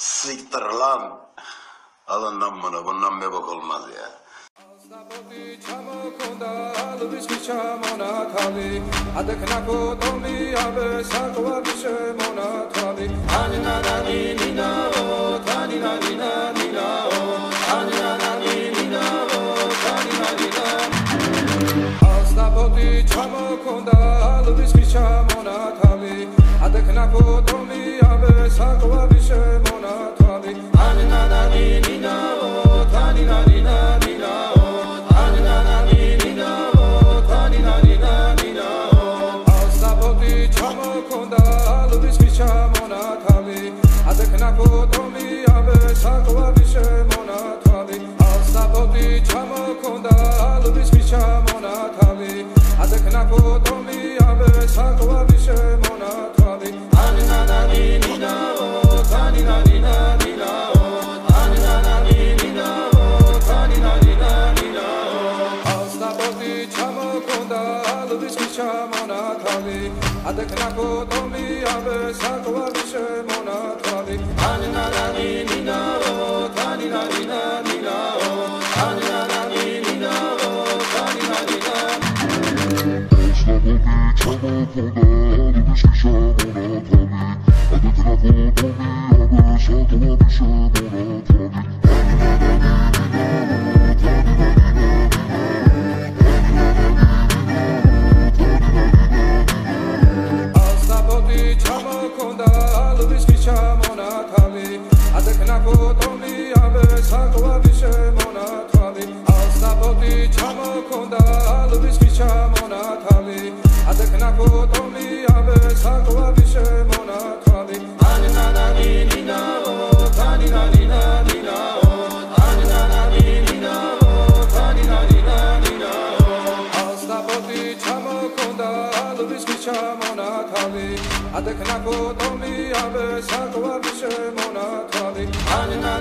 სიქტრლან ალა ნამმონა ვონამ მებოქოლმაზია საფოთი ჩამოქონდა ლუდის ჩამონათალი ადექნაკო ტომი აბე საკვაბი შემონათალი ანინა ნინინა ო თანინა ნინა ნინა ანინა ნინინა ო თანინა ნინა ასაფოთი ჩამოქონდა ლუდის ჩამონათალი ადექნაკო ადექნაკო ტომი აბე საკვაბი შემონათალი. ასაფოთი ჩამოქონდა ლუბის ჩამონათალი. ადექნაკო ტომი აბე საკვაბი عندك نعفو طومي عبسات وردش منى تراضي تاني نانا نينا تاني نانا نينا تاني نانا نينا تاني نانا نينا Thank you. ადექნაკო ტომი აბე საკვაბი შემონათალი. ასაფოთი ჩამოქონდა ლუბის ჩამონათალი. ადექნაკო ტომი აბე საკვაბი შემონათალი ჩამოქონდა ლუბის ჩამონათალი ადექნაკო ტომი აბე საკვაბი შემონათალი. ანინა